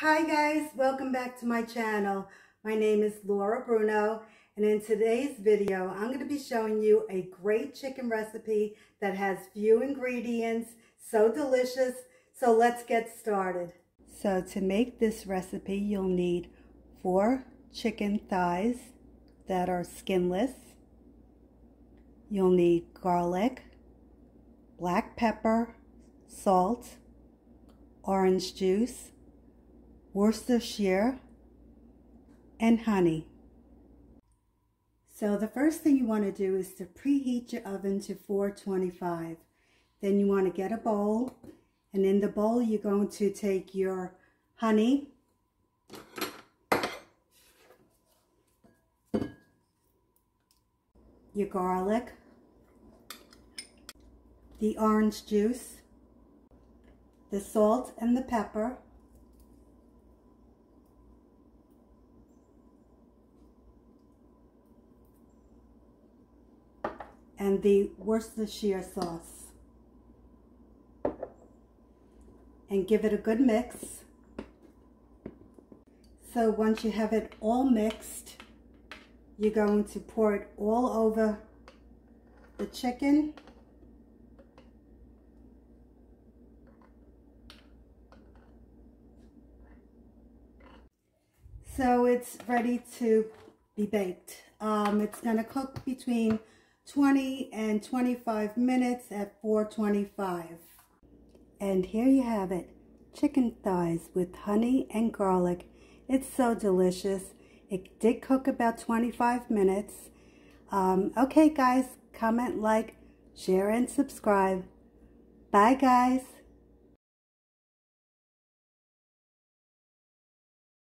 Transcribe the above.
Hi guys, welcome back to my channel. My name is Laura Bruno and in today's video I'm going to be showing you a great chicken recipe that has few ingredients, so delicious, so let's get started. So to make this recipe you'll need four chicken thighs that are skinless. You'll need garlic, black pepper, salt, orange juice, Worcestershire, and honey. So the first thing you want to do is to preheat your oven to 425. Then you want to get a bowl, and in the bowl you're going to take your honey, your garlic, the orange juice, the salt and the pepper, and the Worcestershire sauce. And give it a good mix. So once you have it all mixed, you're going to pour it all over the chicken. So it's ready to be baked. Um, it's going to cook between 20 and 25 minutes at 425. And here you have it, chicken thighs with honey and garlic. It's so delicious. It did cook about 25 minutes. Um, okay, guys, comment, like, share, and subscribe. Bye, guys.